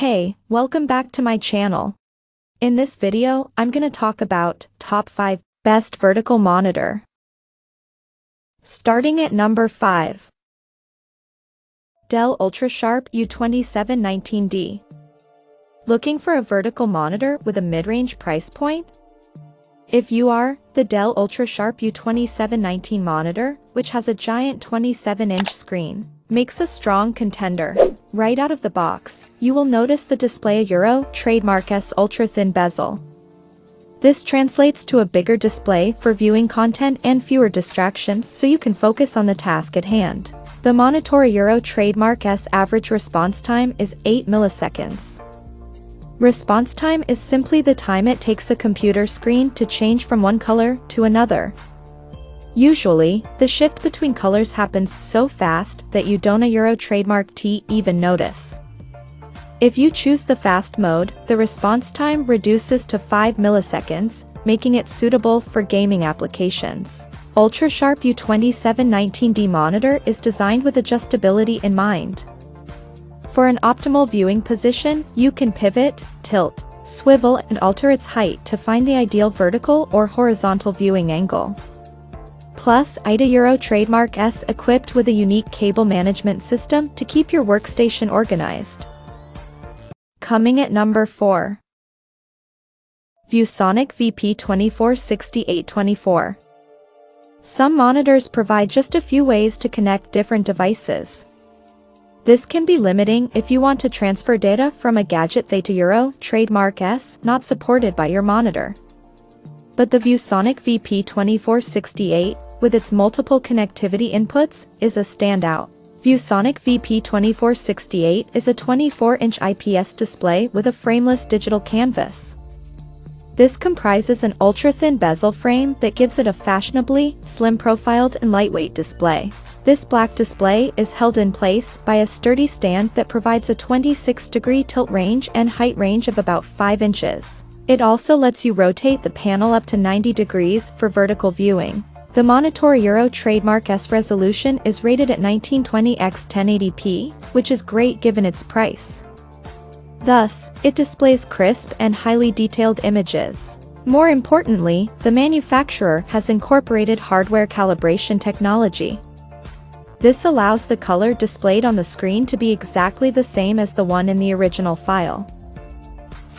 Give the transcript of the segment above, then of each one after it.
Hey, welcome back to my channel. In this video, I'm gonna talk about top 5 best vertical monitor. Starting at number 5. Dell UltraSharp U2719D. Looking for a vertical monitor with a mid-range price point? If you are, the Dell UltraSharp U2719 monitor, which has a giant 27-inch screen, makes a strong contender. Right out of the box, you will notice the Display Euro trademark S ultra-thin bezel. This translates to a bigger display for viewing content and fewer distractions so you can focus on the task at hand. The Monitor Euro trademark S average response time is 8 milliseconds. Response time is simply the time it takes a computer screen to change from one color to another. Usually, the shift between colors happens so fast that you don't a Euro trademark T even notice. If you choose the fast mode, the response time reduces to 5 milliseconds, making it suitable for gaming applications. UltraSharp U2719D monitor is designed with adjustability in mind. For an optimal viewing position, you can pivot, tilt, swivel and alter its height to find the ideal vertical or horizontal viewing angle. Plus, IDA Euro Trademark S equipped with a unique cable management system to keep your workstation organized. Coming at number 4. ViewSonic VP246824. Some monitors provide just a few ways to connect different devices. This can be limiting if you want to transfer data from a gadget Theta Euro trademark S not supported by your monitor. But the ViewSonic VP2468, with its multiple connectivity inputs, is a standout. ViewSonic VP2468 is a 24-inch IPS display with a frameless digital canvas. This comprises an ultra-thin bezel frame that gives it a fashionably, slim-profiled and lightweight display. This black display is held in place by a sturdy stand that provides a 26-degree tilt range and height range of about 5 inches. It also lets you rotate the panel up to 90 degrees for vertical viewing. The Monitor Euro trademark S resolution is rated at 1920 x 1080p, which is great given its price. Thus, it displays crisp and highly detailed images. More importantly, the manufacturer has incorporated hardware calibration technology. This allows the color displayed on the screen to be exactly the same as the one in the original file.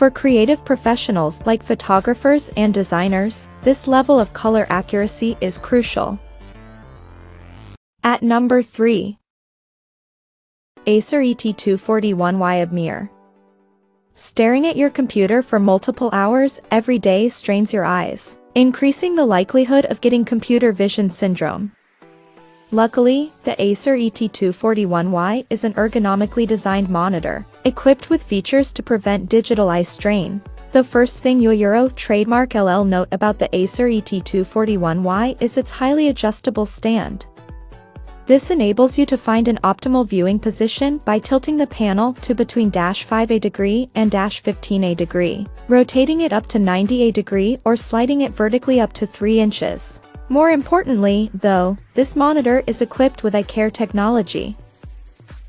For creative professionals like photographers and designers, this level of color accuracy is crucial. At number 3. Acer ET241Y Abmir. Staring at your computer for multiple hours every day strains your eyes, increasing the likelihood of getting computer vision syndrome. Luckily, the Acer ET241Y is an ergonomically designed monitor, equipped with features to prevent digital eye strain. The first thing you'll Euro trademark LL note about the Acer ET241Y is its highly adjustable stand. This enables you to find an optimal viewing position by tilting the panel to between 5 a degree and 15 a degree, rotating it up to 90 a degree or sliding it vertically up to 3 inches. More importantly, though, this monitor is equipped with iCare technology.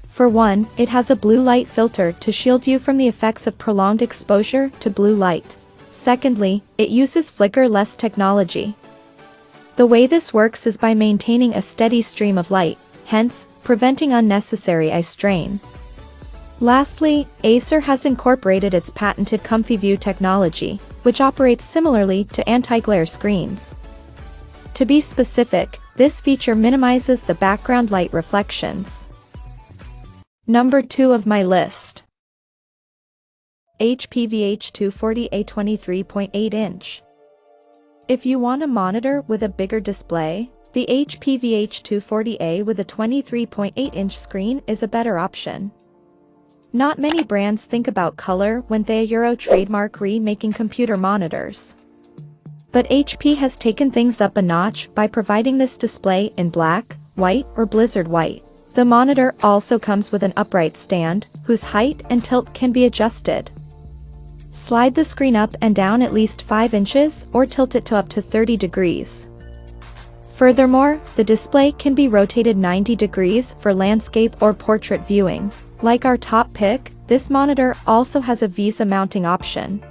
For one, it has a blue light filter to shield you from the effects of prolonged exposure to blue light. Secondly, it uses flicker-less technology, the way this works is by maintaining a steady stream of light, hence, preventing unnecessary eye strain. Lastly, Acer has incorporated its patented ComfyView technology, which operates similarly to anti-glare screens. To be specific, this feature minimizes the background light reflections. Number 2 of my list. HP VH240A 23.8 inch. If you want a monitor with a bigger display, the HP VH240A with a 23.8-inch screen is a better option. Not many brands think about color when they Euro trademark remaking computer monitors. But HP has taken things up a notch by providing this display in black, white or blizzard white. The monitor also comes with an upright stand, whose height and tilt can be adjusted. Slide the screen up and down at least 5 inches or tilt it to up to 30 degrees. Furthermore, the display can be rotated 90 degrees for landscape or portrait viewing. Like our top pick, this monitor also has a VESA mounting option.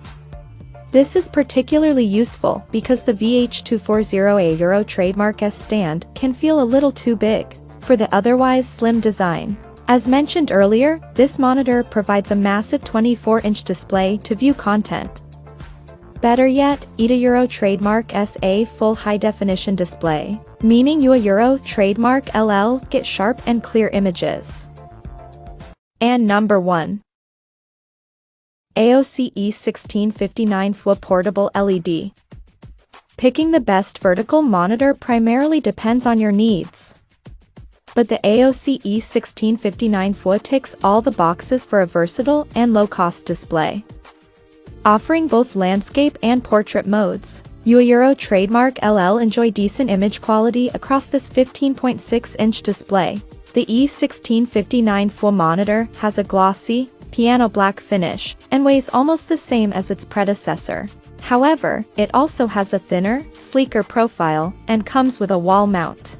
This is particularly useful because the VH240A Euro trademark S stand can feel a little too big for the otherwise slim design. As mentioned earlier, this monitor provides a massive 24-inch display to view content. Better yet, ETA Euro Trademark SA Full High Definition Display, meaning you a Euro Trademark LL get sharp and clear images. And number 1. AOC E1659 FWA Portable LED. Picking the best vertical monitor primarily depends on your needs but the AOC E1659 FWA ticks all the boxes for a versatile and low-cost display. Offering both landscape and portrait modes, UAEuro trademark LL enjoy decent image quality across this 15.6-inch display. The E1659 FWA monitor has a glossy, piano black finish, and weighs almost the same as its predecessor. However, it also has a thinner, sleeker profile, and comes with a wall mount.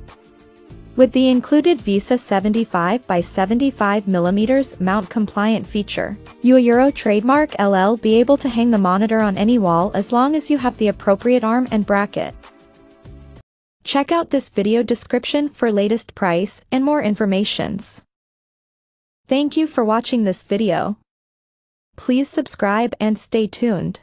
With the included VESA 75 by 75 mm mount compliant feature, you Euro trademark LL be able to hang the monitor on any wall as long as you have the appropriate arm and bracket. Check out this video description for latest price and more informations. Thank you for watching this video. Please subscribe and stay tuned.